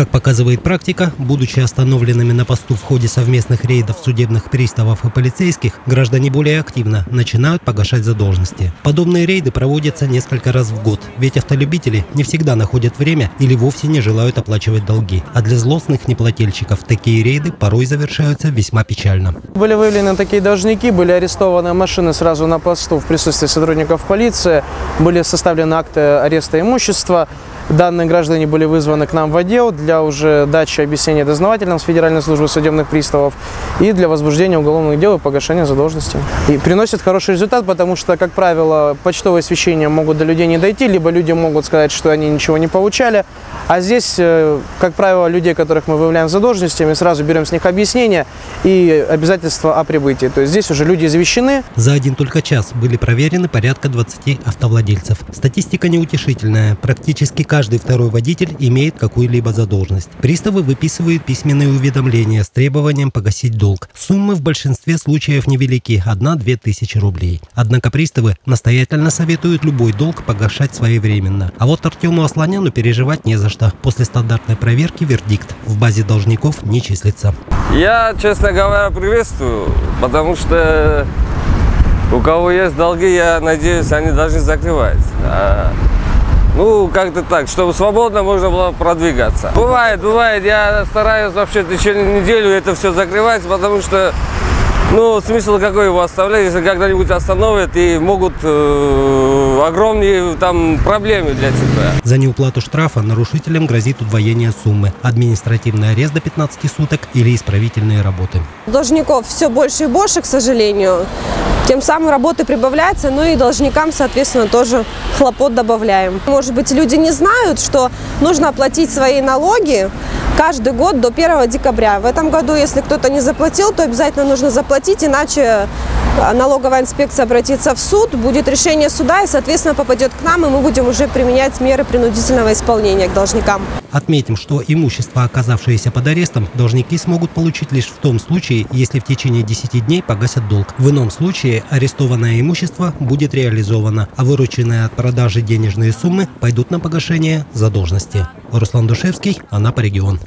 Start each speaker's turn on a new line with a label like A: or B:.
A: Как показывает практика, будучи остановленными на посту в ходе совместных рейдов судебных приставов и полицейских, граждане более активно начинают погашать задолженности. Подобные рейды проводятся несколько раз в год, ведь автолюбители не всегда находят время или вовсе не желают оплачивать долги. А для злостных неплательщиков такие рейды порой завершаются весьма печально.
B: Были выявлены такие должники, были арестованы машины сразу на посту в присутствии сотрудников полиции, были составлены акты ареста имущества. Данные граждане были вызваны к нам в отдел для уже дачи объяснения дознавателям с Федеральной службы судебных приставов и для возбуждения уголовных дел и погашения задолженности. И приносит хороший результат, потому что, как правило, почтовые освещения могут до людей не дойти, либо люди могут сказать, что они ничего не получали. А здесь, э, как правило, людей, которых мы выявляем задолженности, мы сразу берем с них объяснения и обязательства о прибытии. То есть здесь уже люди извещены.
A: За один только час были проверены порядка 20 автовладельцев. Статистика неутешительная. Практически каждый каждый второй водитель имеет какую-либо задолженность. Приставы выписывают письменные уведомления с требованием погасить долг. Суммы в большинстве случаев невелики – 1-2 тысячи рублей. Однако приставы настоятельно советуют любой долг погашать своевременно. А вот Артему Асланяну переживать не за что. После стандартной проверки вердикт в базе должников не числится.
C: Я, честно говоря, приветствую, потому что у кого есть долги, я надеюсь, они должны закрывать. А ну, как-то так, чтобы свободно можно было продвигаться. Бывает, бывает, я стараюсь вообще в течение недели это все закрывать, потому что ну, смысл какой его оставлять, если когда-нибудь остановят и могут э, огромные там проблемы для тебя.
A: За неуплату штрафа нарушителям грозит удвоение суммы, административный арест до 15 суток или исправительные работы.
D: Должников все больше и больше, к сожалению. Тем самым работы прибавляется, ну и должникам, соответственно, тоже хлопот добавляем. Может быть, люди не знают, что нужно оплатить свои налоги каждый год до 1 декабря. В этом году, если кто-то не заплатил, то обязательно нужно заплатить, иначе налоговая инспекция обратится в суд, будет решение суда и, соответственно, попадет к нам, и мы будем уже применять меры принудительного исполнения к должникам.
A: Отметим, что имущество, оказавшееся под арестом, должники смогут получить лишь в том случае, если в течение 10 дней погасят долг. В ином случае арестованное имущество будет реализовано, а вырученные от продажи денежные суммы пойдут на погашение задолженности. Руслан Душевский, Анапа регион.